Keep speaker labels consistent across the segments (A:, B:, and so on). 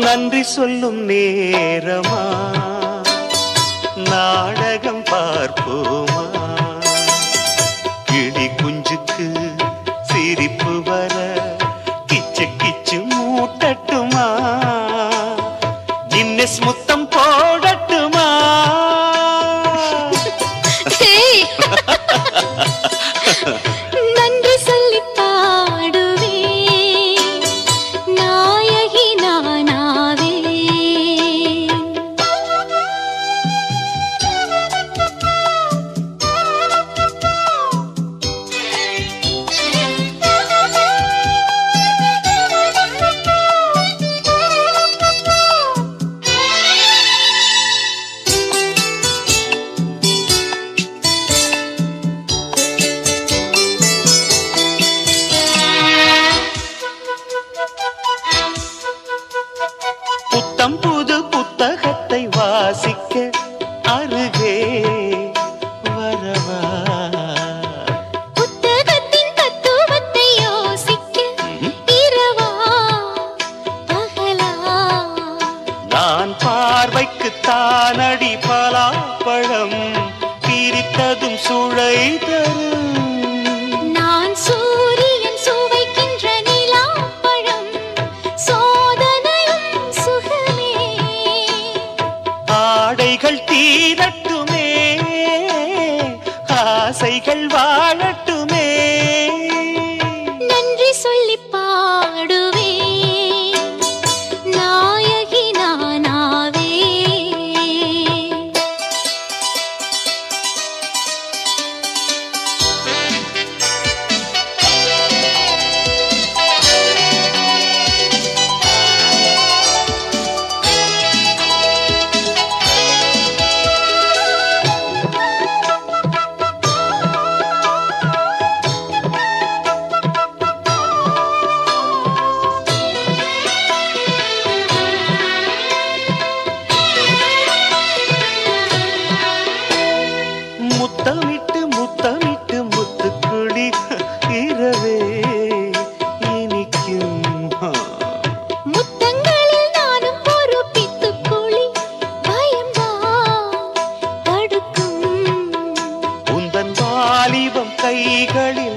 A: நன்றி சொல்லும் நேரமா? நாடகம் பார்ப்போமா? கிளி குஞ்சுக்கு சிரிப்பு வர கிச்சு கிச்சு மூட்டட்டுமா? கின்னஸ் முத்தம் போட தம்புது புத்தகத்தை வாசிக்க ஆசைகள் வாழட்டும். வாலிபம் கைகளில்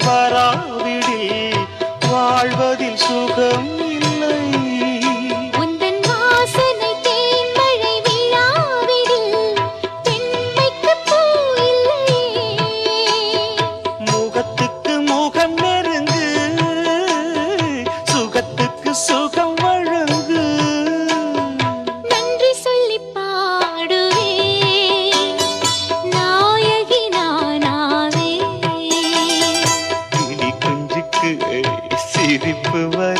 A: சிரிப்பு வர